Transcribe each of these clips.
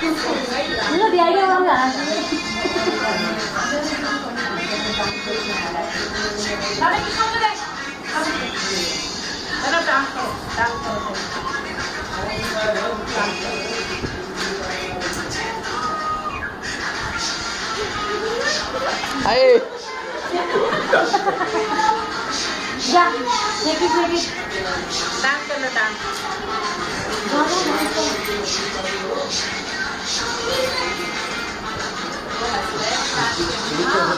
Look, the idea দাম করো দাম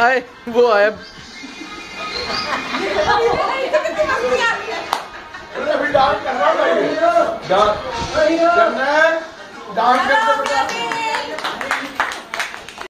आए वो आया डांस कर रहा है डांस डांस